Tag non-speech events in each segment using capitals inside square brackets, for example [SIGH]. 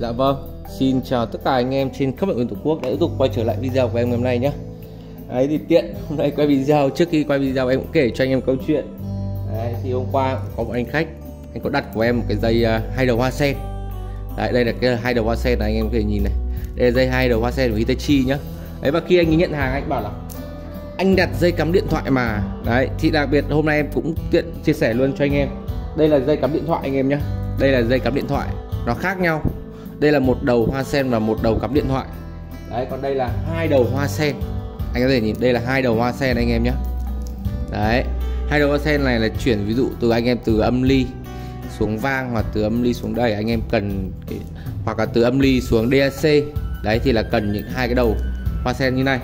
Dạ vâng, xin chào tất cả anh em trên khắp mọi miền tổ quốc đã tiếp tục quay trở lại video của em ngày hôm nay nhé. Đấy thì tiện [LAUGHS] hôm nay quay video trước khi quay video em cũng kể cho anh em câu chuyện. Đấy thì hôm qua có một anh khách anh có đặt của em một cái dây uh, hai đầu hoa sen. Đấy đây là cái hai đầu hoa sen này anh em có thể nhìn này. Đây là dây hai đầu hoa sen của Hitachi nhá. Đấy và khi anh ấy nhận hàng anh bảo là anh đặt dây cắm điện thoại mà đấy thì đặc biệt hôm nay em cũng tiện chia sẻ luôn cho anh em đây là dây cắm điện thoại anh em nhá đây là dây cắm điện thoại nó khác nhau đây là một đầu hoa sen và một đầu cắm điện thoại. Đấy còn đây là hai đầu hoa sen. Anh có thể nhìn đây là hai đầu hoa sen anh em nhé. Đấy hai đầu hoa sen này là chuyển ví dụ từ anh em từ âm ly xuống vang hoặc từ âm ly xuống đây anh em cần hoặc là từ âm ly xuống DAC đấy thì là cần những hai cái đầu hoa sen như này.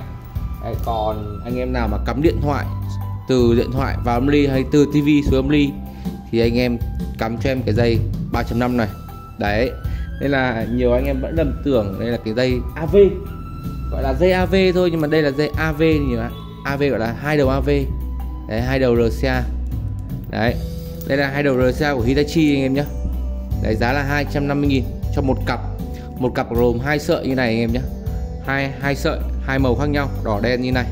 Đấy, còn anh em nào mà cắm điện thoại từ điện thoại vào âm ly hay từ tivi xuống âm ly thì anh em cắm cho em cái dây 3.5 này. Đấy nên là nhiều anh em vẫn lầm tưởng đây là cái dây AV gọi là dây AV thôi, nhưng mà đây là dây AV nhiều bạn AV gọi là hai đầu AV đấy, hai đầu RCA đấy, đây là hai đầu RCA của Hitachi anh em nhé đấy, giá là 250 000 cho một cặp. Một cặp gồm hai sợi như này anh em nhé hai hai sợi, hai màu khác nhau, đỏ, đen như này.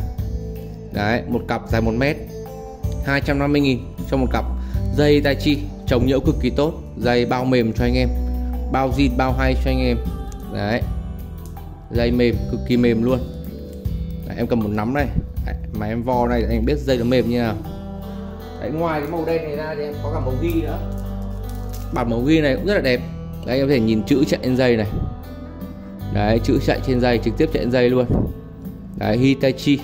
Đấy, một cặp dài 1 mét. 250 000 cho một cặp. Dây tai chi chống nhiễu cực kỳ tốt. Dây bao mềm cho anh em bao zin bao hay cho anh em. Đấy. Dây mềm cực kỳ mềm luôn. Đấy, em cầm một nắm này. Đấy, mà em vo này anh biết dây nó mềm như nào. Đấy ngoài cái màu đen này ra thì em có cả màu ghi nữa. Bản màu ghi này cũng rất là đẹp. Đấy em có thể nhìn chữ chạy trên dây này. Đấy chữ chạy trên dây trực tiếp chạy trên dây luôn. Đấy Hitachi.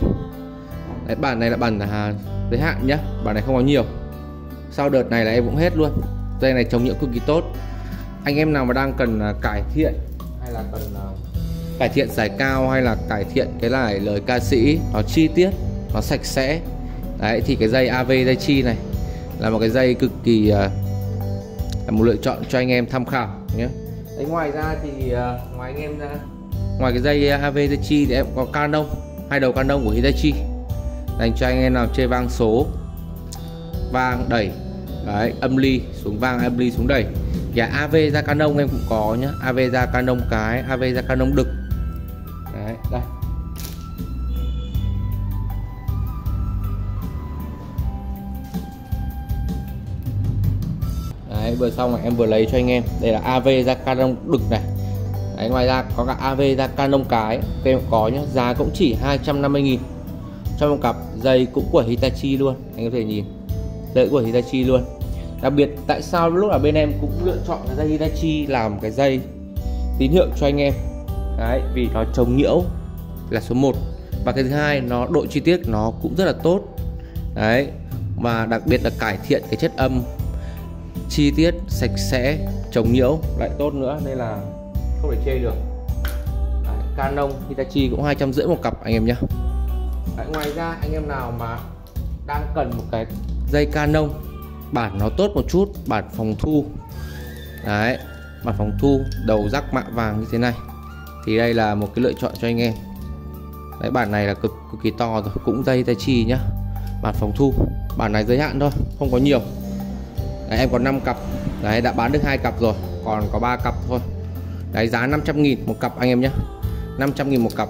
Đấy bản này là bản là giới hạn nhá. Bản này không có nhiều. Sau đợt này là em cũng hết luôn. Dây này chống nhiễu cực kỳ tốt anh em nào mà đang cần à, cải thiện hay là cần à, cải thiện giải cao hay là cải thiện cái lại lời ca sĩ nó chi tiết nó sạch sẽ. Đấy thì cái dây AV dây chi này là một cái dây cực kỳ uh, là một lựa chọn cho anh em tham khảo nhé. Đấy ngoài ra thì uh, ngoài anh em ra ngoài cái dây AV dây chi thì em có Canon hai đầu Canon của Hitachi dành cho anh em nào chơi vang số vang đẩy đấy âm ly xuống vang âm ly xuống đẩy dạ AV ra Canon em cũng có nhá. AV ra Canon cái AV ra Canon đực. Đấy, đây. Đấy, vừa xong rồi, em vừa lấy cho anh em. Đây là AV ra Canon đực này. Đấy, ngoài ra có cả AV ra Canon cái. Em cũng có nhá. Giá cũng chỉ 250 nghìn. Cho một cặp dây cũng của Hitachi luôn. Anh có thể nhìn. Dây của Hitachi luôn đặc biệt tại sao lúc là bên em cũng lựa chọn cái dây Hitachi làm cái dây tín hiệu cho anh em? Đấy vì nó chống nhiễu là số 1 và cái thứ hai nó độ chi tiết nó cũng rất là tốt. Đấy và đặc biệt là cải thiện cái chất âm. Chi tiết sạch sẽ chống nhiễu. Lại tốt nữa nên là không thể chê được. Đấy, Canon Hitachi cũng hai trăm rưỡi một cặp anh em nhé đấy, ngoài ra anh em nào mà đang cần một cái dây Canon bản nó tốt một chút bản phòng thu. Đấy bản phòng thu đầu rắc mạ vàng như thế này. Thì đây là một cái lựa chọn cho anh em. Đấy bản này là cực cực kỳ to rồi cũng dây tai chi nhá. Bản phòng thu bản này giới hạn thôi không có nhiều. Đấy, em còn 5 cặp. Đấy đã bán được hai cặp rồi còn có 3 cặp thôi. Đấy giá 500 nghìn một cặp anh em nhé 500 nghìn một cặp.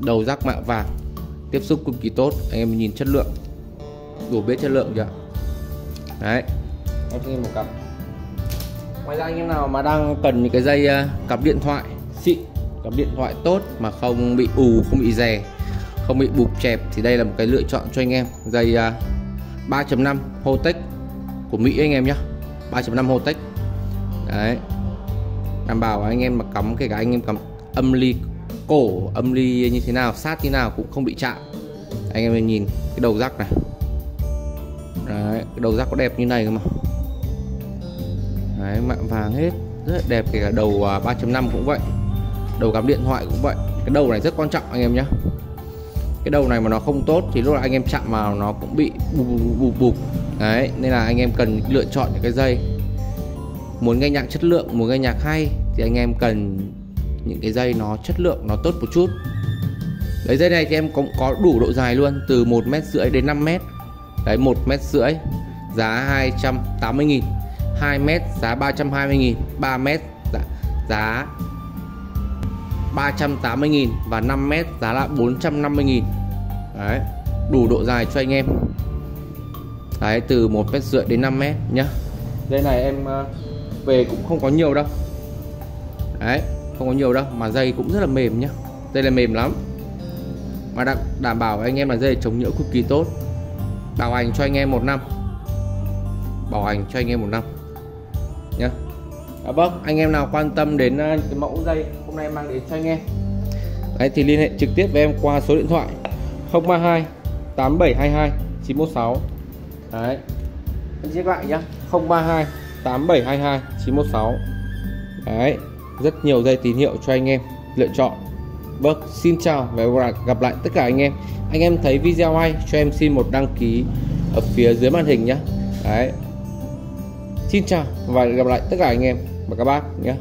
Đầu rắc mạ vàng tiếp xúc cực kỳ tốt anh em nhìn chất lượng. Đủ biết chất lượng chưa đấy. Em xin một cặp. Ngoài ra anh em nào mà đang cần những cái dây uh, cặp điện thoại? Xịn cặp điện thoại tốt mà không bị ù không bị rè không bị bụp chẹp thì đây là một cái lựa chọn cho anh em. Dây uh, 3.5 Hotech của Mỹ anh em nhé 3.5 Hotech. Đấy. Đảm bảo anh em mà cắm kể cả anh em cắm âm ly cổ âm ly như thế nào sát như nào cũng không bị chạm. Anh em nhìn cái đầu rắc này. Đấy, cái đầu rác có đẹp như này cơ mà. Đấy, mạng vàng hết. Rất là đẹp kể cả đầu à, 3.5 cũng vậy. Đầu cắm điện thoại cũng vậy. Cái đầu này rất quan trọng anh em nhé cái đầu này mà nó không tốt thì lúc là anh em chạm vào nó cũng bị bụp bụp bụp, bụp. đấy nên là anh em cần lựa chọn những cái dây. Muốn nghe nhạc chất lượng muốn nghe nhạc hay thì anh em cần những cái dây nó chất lượng nó tốt một chút. Đấy dây này thì em cũng có đủ độ dài luôn từ một mét rưỡi đến 5 mét đấy một mét rưỡi giá 280 nghìn. 2 mét giá 320 nghìn. 3 mét dạ, giá, giá 380.000 và 5 mét giá là 450.000 đấy đủ độ dài cho anh em. Đấy từ 1 mét rưỡi đến 5 mét nhá. Dây này em ờ, về cũng không có nhiều đâu. Đấy không có nhiều đâu mà dây cũng rất là mềm nhá. Dây là mềm lắm. Mà đảm, đảm bảo anh em là dây chống nhỡ cực kỳ tốt bảo hành cho anh em một năm. Bảo hành cho anh em một năm. Nhá. À, vâng. Anh em nào quan tâm đến ờ, cái mẫu dây hôm nay mang đến cho anh em. Đấy thì liên hệ trực tiếp với em qua số điện thoại 032 8722 916 đấy. Em check lại nhá. 032 8722 916 đấy. Rất nhiều dây tín hiệu cho anh em lựa chọn Vâng, xin chào và gặp lại tất cả anh em. Anh em thấy video hay cho em xin một đăng ký ở phía dưới màn hình nhé. Đấy. Xin chào và gặp lại tất cả anh em và các bác nhé.